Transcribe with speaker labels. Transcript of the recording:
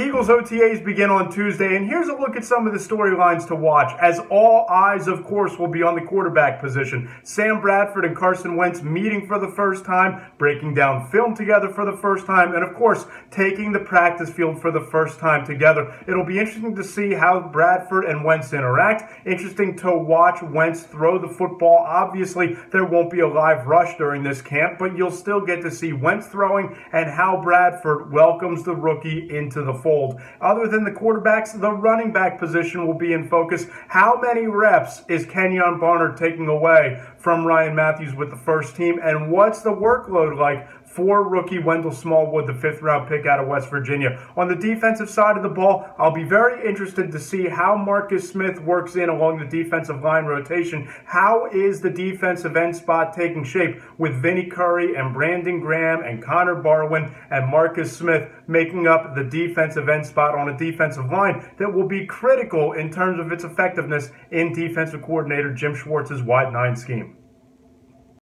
Speaker 1: Eagles OTAs begin on Tuesday, and here's a look at some of the storylines to watch, as all eyes, of course, will be on the quarterback position. Sam Bradford and Carson Wentz meeting for the first time, breaking down film together for the first time, and of course, taking the practice field for the first time together. It'll be interesting to see how Bradford and Wentz interact. Interesting to watch Wentz throw the football. Obviously, there won't be a live rush during this camp, but you'll still get to see Wentz throwing and how Bradford welcomes the rookie into the fold. Other than the quarterbacks, the running back position will be in focus. How many reps is Kenjon Barner taking away from Ryan Mathews with the first team? And what's the workload like for rookie Wendell Smallwood, the fifth round pick out of West Virginia. On the defensive side of the ball, I'll be very interested to see how Marcus Smith works in along the defensive line rotation. How is the defensive end spot taking shape with Vinny Curry and Brandon Graham and Connor Barwin and Marcus Smith making up the defensive end spot on a defensive line that will be critical in terms of its effectiveness in defensive coordinator Jim Schwartz's wide nine scheme.